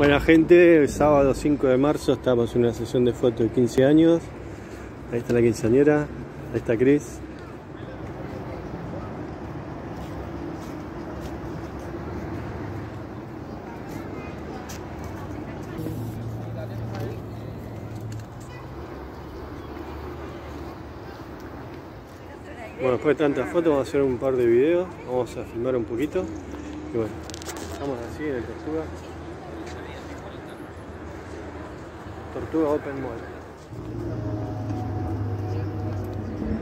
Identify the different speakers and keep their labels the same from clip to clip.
Speaker 1: Buena gente, sábado 5 de marzo estamos en una sesión de fotos de 15 años. Ahí está la quinceañera, ahí está Chris. Bueno, después de tantas fotos vamos a hacer un par de videos, vamos a filmar un poquito. Y bueno, estamos así en el Tortuga. Tortuga Open Mall.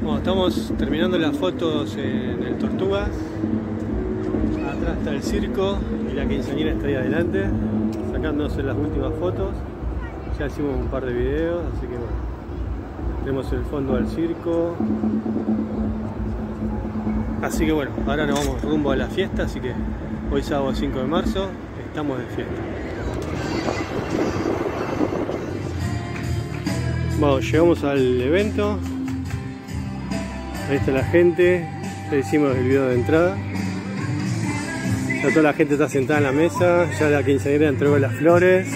Speaker 1: Bueno, estamos terminando las fotos en el Tortuga. Atrás está el circo y la quinceañera está ahí adelante, sacándose las últimas fotos. Ya hicimos un par de videos, así que bueno. Tenemos el fondo del circo, Así que bueno, ahora nos vamos rumbo a la fiesta, así que hoy sábado 5 de marzo estamos de fiesta. Bueno, llegamos al evento. Ahí está la gente. Ya hicimos el video de entrada. Ya toda la gente está sentada en la mesa. Ya la quinceañera entregó las flores.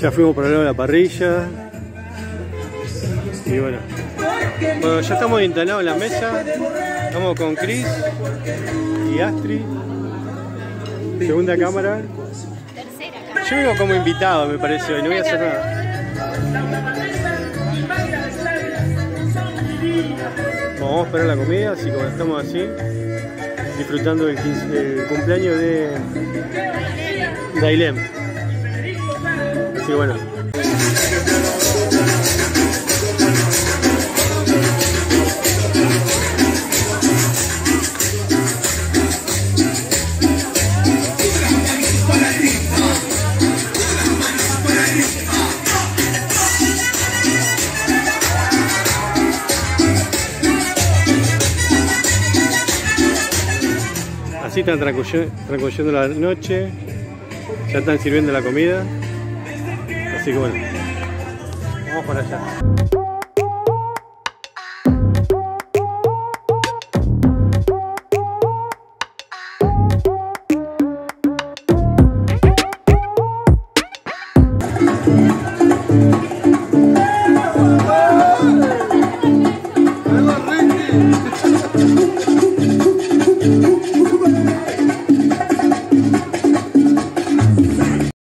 Speaker 1: Ya fuimos por el lado de la parrilla. Y bueno. Bueno, ya estamos instalados en la mesa. Estamos con Chris y Astrid. Segunda cámara. Yo vengo como invitado, me parece hoy, no voy a hacer nada. Vamos a esperar la comida, así como estamos así, disfrutando del, el cumpleaños de Dailem. Así que bueno. Están transcurriendo la noche, ya están sirviendo la comida, así que bueno, vamos para allá.